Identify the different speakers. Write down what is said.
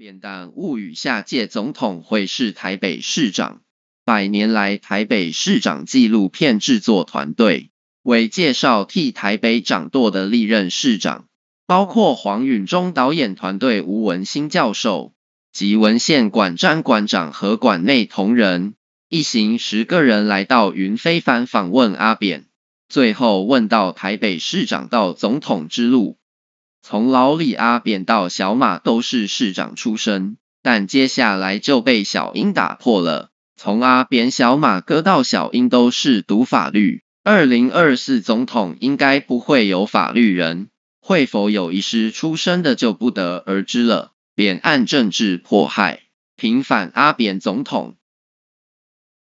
Speaker 1: 扁担物语下届总统会是台北市长。百年来台北市长纪录片制作团队为介绍替台北掌舵的历任市长，包括黄允中导演团队吴文新教授及文献馆詹馆长和馆内同仁，一行十个人来到云飞帆访问阿扁，最后问到台北市长到总统之路。从老李阿扁到小马都是市长出身，但接下来就被小英打破了。从阿扁、小马哥到小英都是读法律，二零二四总统应该不会有法律人，会否有医师出身的就不得而知了。扁案政治迫害，平反阿扁总统。